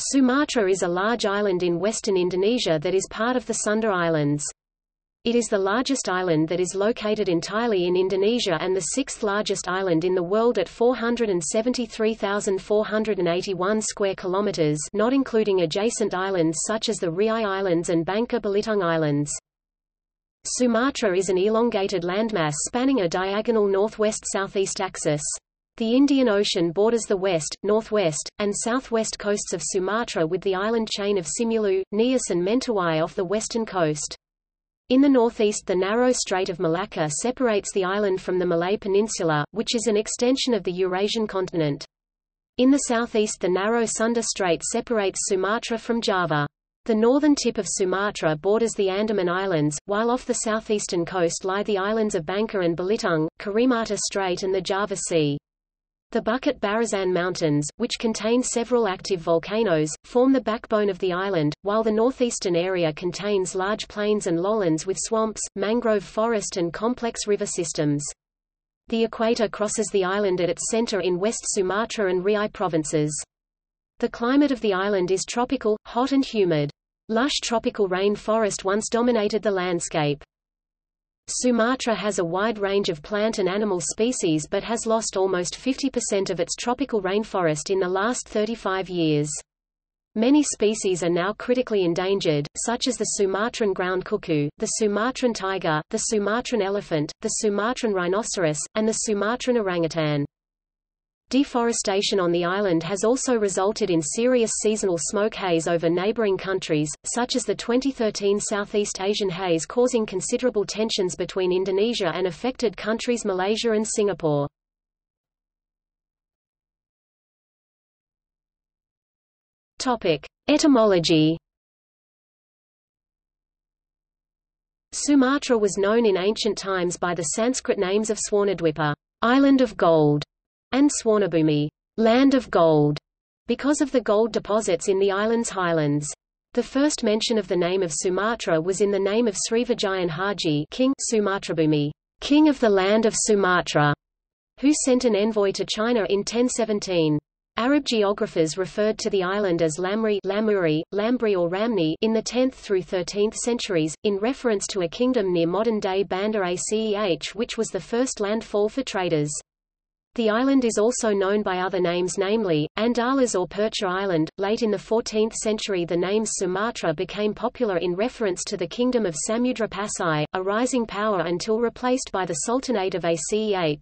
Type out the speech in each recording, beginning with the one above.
Sumatra is a large island in western Indonesia that is part of the Sunda Islands. It is the largest island that is located entirely in Indonesia and the sixth largest island in the world at 473,481 square kilometers, not including adjacent islands such as the Riau Islands and Bangka Belitung Islands. Sumatra is an elongated landmass spanning a diagonal northwest-southeast axis. The Indian Ocean borders the west, northwest, and southwest coasts of Sumatra with the island chain of Simeulue, Nias and Mentawai off the western coast. In the northeast the narrow Strait of Malacca separates the island from the Malay Peninsula, which is an extension of the Eurasian continent. In the southeast the narrow Sunda Strait separates Sumatra from Java. The northern tip of Sumatra borders the Andaman Islands, while off the southeastern coast lie the islands of Bangka and Belitung, Karimata Strait and the Java Sea. The Bukit Barisan Mountains, which contain several active volcanoes, form the backbone of the island, while the northeastern area contains large plains and lowlands with swamps, mangrove forest and complex river systems. The equator crosses the island at its center in West Sumatra and Riau provinces. The climate of the island is tropical, hot and humid. Lush tropical rain forest once dominated the landscape. Sumatra has a wide range of plant and animal species but has lost almost 50% of its tropical rainforest in the last 35 years. Many species are now critically endangered, such as the Sumatran ground cuckoo, the Sumatran tiger, the Sumatran elephant, the Sumatran rhinoceros, and the Sumatran orangutan. Deforestation on the island has also resulted in serious seasonal smoke haze over neighboring countries, such as the 2013 Southeast Asian haze causing considerable tensions between Indonesia and affected countries Malaysia and Singapore. Etymology Sumatra was known in ancient times by the Sanskrit names of Swarnadwipa, island of gold, and Swarnabhumi, land of gold, because of the gold deposits in the island's highlands. The first mention of the name of Sumatra was in the name of Srivijayan Haji King Sumatrabhumi, king of the land of Sumatra, who sent an envoy to China in 1017. Arab geographers referred to the island as Lamri Lamuri, Lambri or Ramni in the 10th through 13th centuries, in reference to a kingdom near modern-day Banda Aceh which was the first landfall for traders. The island is also known by other names namely, Andalas or Percha Island. Late in the 14th century the name Sumatra became popular in reference to the kingdom of Samudra Pasai, a rising power until replaced by the Sultanate of Aceh.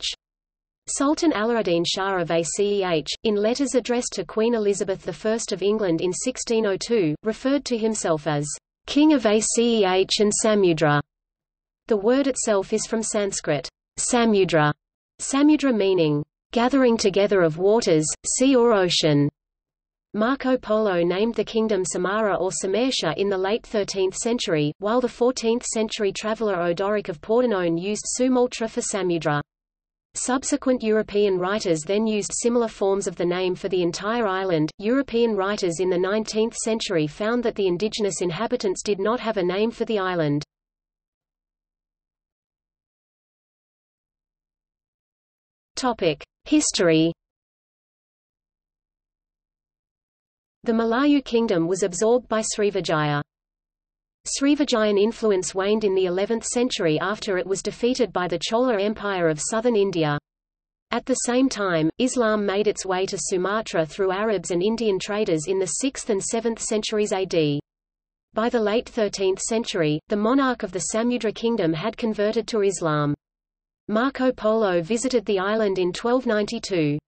Sultan Alauddin Shah of Aceh, in letters addressed to Queen Elizabeth I of England in 1602, referred to himself as King of Aceh and Samudra. The word itself is from Sanskrit, Samudra, Samudra meaning, gathering together of waters, sea or ocean. Marco Polo named the kingdom Samara or Samarcha in the late 13th century, while the 14th-century traveller Odoric of Pordenone used Sumatra for Samudra. Subsequent European writers then used similar forms of the name for the entire island. European writers in the 19th century found that the indigenous inhabitants did not have a name for the island. History. The Malayu kingdom was absorbed by Srivijaya. Srivijayan influence waned in the 11th century after it was defeated by the Chola Empire of southern India. At the same time, Islam made its way to Sumatra through Arabs and Indian traders in the 6th and 7th centuries AD. By the late 13th century, the monarch of the Samudra kingdom had converted to Islam. Marco Polo visited the island in 1292.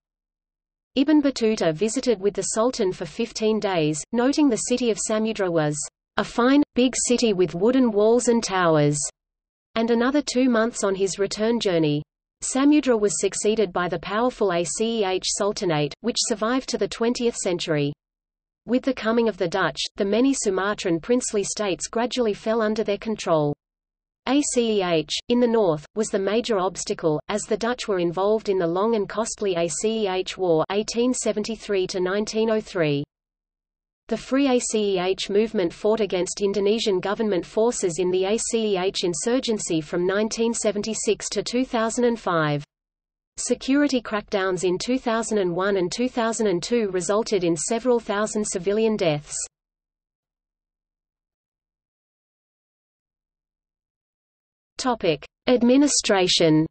Ibn Battuta visited with the Sultan for 15 days, noting the city of Samudra was a fine, big city with wooden walls and towers, and another two months on his return journey. Samudra was succeeded by the powerful Aceh Sultanate, which survived to the 20th century. With the coming of the Dutch, the many Sumatran princely states gradually fell under their control. ACEH, in the north, was the major obstacle, as the Dutch were involved in the long and costly ACEH War 1873 -1903. The Free ACEH movement fought against Indonesian government forces in the ACEH insurgency from 1976 to 2005. Security crackdowns in 2001 and 2002 resulted in several thousand civilian deaths. Topic: Administration.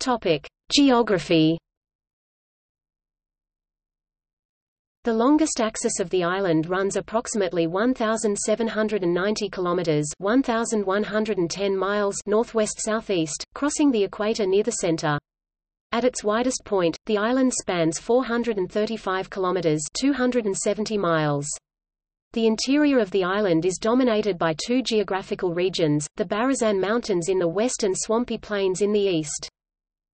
Topic: Geography. The longest axis of the island runs approximately 1790 kilometers, 1110 miles northwest-southeast, crossing the equator near the center. At its widest point, the island spans 435 kilometers 270 miles. The interior of the island is dominated by two geographical regions, the Barisan Mountains in the west and Swampy Plains in the east.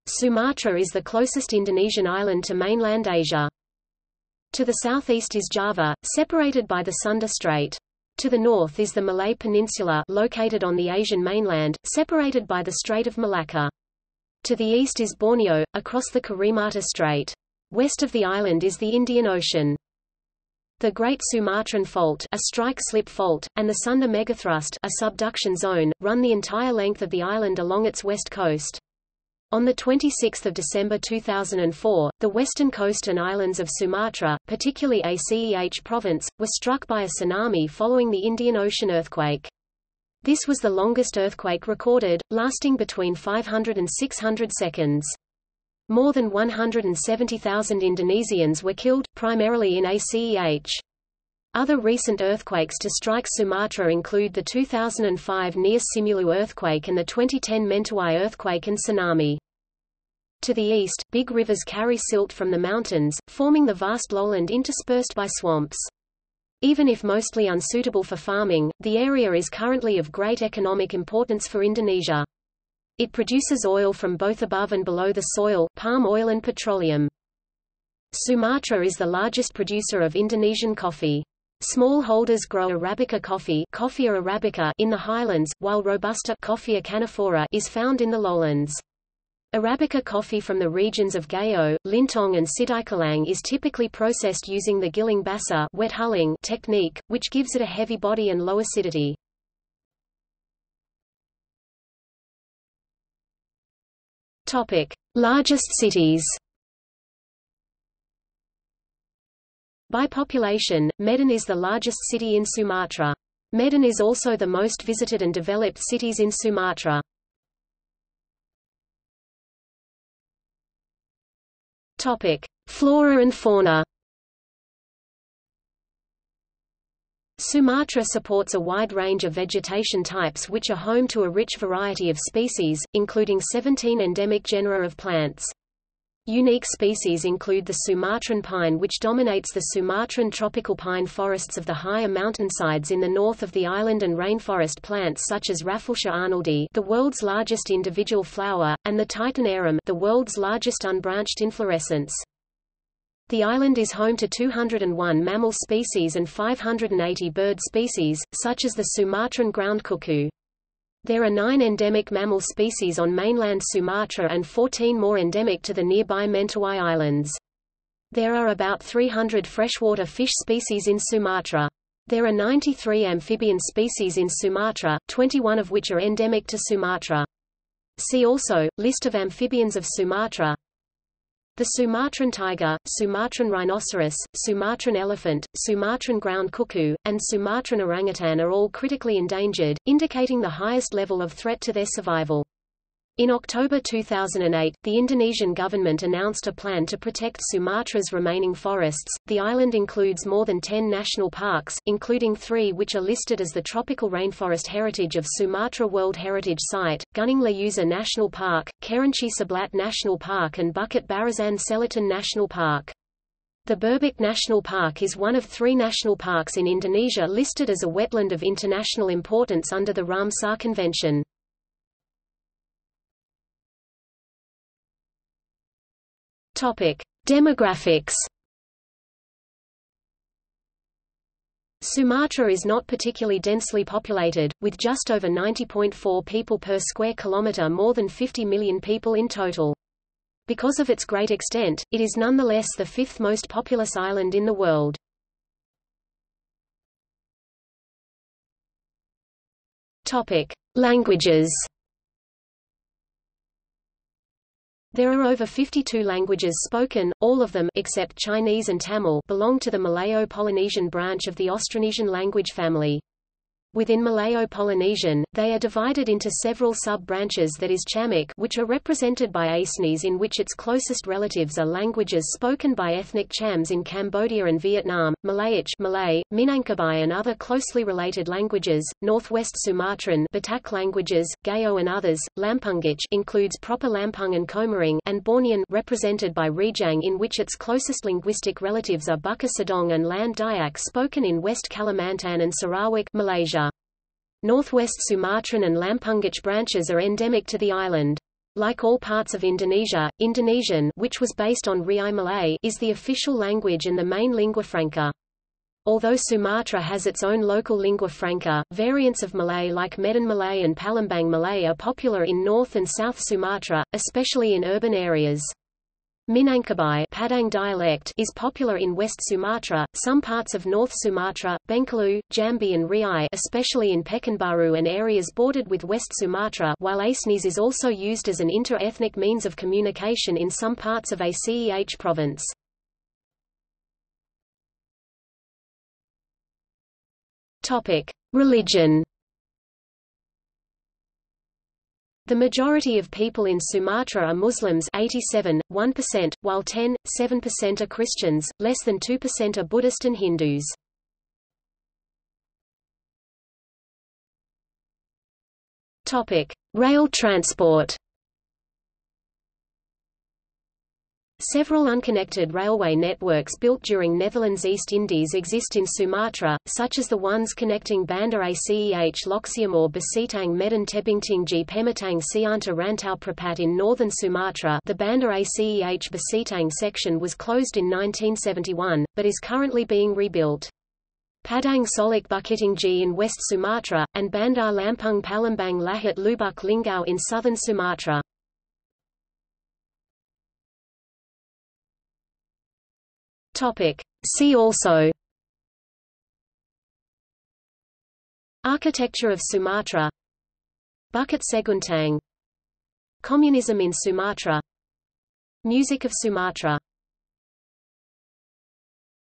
Sumatra is the closest Indonesian island to mainland Asia. To the southeast is Java, separated by the Sunda Strait. To the north is the Malay Peninsula located on the Asian mainland, separated by the Strait of Malacca. To the east is Borneo, across the Karimata Strait. West of the island is the Indian Ocean. The Great Sumatran Fault, a strike-slip fault, and the Sunda Megathrust, a subduction zone, run the entire length of the island along its west coast. On 26 December 2004, the western coast and islands of Sumatra, particularly Aceh province, were struck by a tsunami following the Indian Ocean earthquake. This was the longest earthquake recorded, lasting between 500 and 600 seconds. More than 170,000 Indonesians were killed, primarily in Aceh. Other recent earthquakes to strike Sumatra include the 2005 Nias Simeulue earthquake and the 2010 Mentawai earthquake and tsunami. To the east, big rivers carry silt from the mountains, forming the vast lowland interspersed by swamps. Even if mostly unsuitable for farming, the area is currently of great economic importance for Indonesia. It produces oil from both above and below the soil, palm oil and petroleum. Sumatra is the largest producer of Indonesian coffee. Smallholders grow Arabica coffee, Coffea arabica in the highlands, while Robusta Coffea canephora is found in the lowlands. Arabica coffee from the regions of Gayo, Lintong and Sidikalang is typically processed using the giling basah wet hulling technique, which gives it a heavy body and low acidity. Topic: Largest cities. By population, Medan is the largest city in Sumatra. Medan is also the most visited and developed cities in Sumatra. Topic: Flora and fauna. Sumatra supports a wide range of vegetation types which are home to a rich variety of species, including 17 endemic genera of plants. Unique species include the Sumatran pine which dominates the Sumatran tropical pine forests of the higher mountainsides in the north of the island and rainforest plants such as Rafflesia arnoldii the world's largest individual flower, and the titan arum the world's largest unbranched inflorescence. The island is home to 201 mammal species and 580 bird species, such as the Sumatran ground cuckoo. There are nine endemic mammal species on mainland Sumatra and 14 more endemic to the nearby Mentawai Islands. There are about 300 freshwater fish species in Sumatra. There are 93 amphibian species in Sumatra, 21 of which are endemic to Sumatra. See also, List of amphibians of Sumatra the Sumatran tiger, Sumatran rhinoceros, Sumatran elephant, Sumatran ground cuckoo, and Sumatran orangutan are all critically endangered, indicating the highest level of threat to their survival. In October 2008, the Indonesian government announced a plan to protect Sumatra's remaining forests. The island includes more than 10 national parks, including three which are listed as the Tropical Rainforest Heritage of Sumatra World Heritage Site, Gunung Leuser National Park, Kerinci Seblat National Park and Bukit Barisan Selatan National Park. The Berbak National Park is one of three national parks in Indonesia listed as a wetland of international importance under the Ramsar Convention. Topic: Demographics. Sumatra is not particularly densely populated, with just over 90.4 people per square kilometre more than 50 million people in total. Because of its great extent, it is nonetheless the fifth most populous island in the world. Languages. There are over 52 languages spoken, all of them except Chinese and Tamil belong to the Malayo-Polynesian branch of the Austronesian language family. Within Malayo-Polynesian, they are divided into several sub-branches that is Chamic which are represented by Acehnese in which its closest relatives are languages spoken by ethnic Chams in Cambodia and Vietnam, Malayic Malay, Minangkabau and other closely related languages, Northwest Sumatran Batak languages, Gayo and others, Lampungic includes proper Lampung and Komering and Bornean represented by Rejang in which its closest linguistic relatives are Bukar Sadong and Land Dayak spoken in West Kalimantan and Sarawak Malaysia. Northwest Sumatran and Lampungic branches are endemic to the island. Like all parts of Indonesia, Indonesian which was based on Riau Malay is the official language and the main lingua franca. Although Sumatra has its own local lingua franca, variants of Malay like Medan Malay and Palembang Malay are popular in North and South Sumatra, especially in urban areas. Minangkabau Padang dialect is popular in West Sumatra, some parts of North Sumatra, Bengkulu, Jambi and Riau especially in Pekanbaru and areas bordered with West Sumatra while Acehnese is also used as an inter-ethnic means of communication in some parts of Aceh province. Religion The majority of people in Sumatra are Muslims 87, 1%, while 10, 7% are Christians, less than 2% are Buddhist and Hindus. Topic: Rail transport. Several unconnected railway networks built during Netherlands East Indies exist in Sumatra, such as the ones connecting Banda Aceh Lhokseumawe Besitang Medan Tebingtinggi Pematang Siantar Rantau Prapat in northern Sumatra the Banda Aceh Besitang section was closed in 1971, but is currently being rebuilt. Padang Solok Bukittinggi in West Sumatra, and Bandar Lampung Palembang Lahat Lubuk Linggau in southern Sumatra. Topic. See also. Architecture of Sumatra. Bukit Seguntang. Communism in Sumatra. Music of Sumatra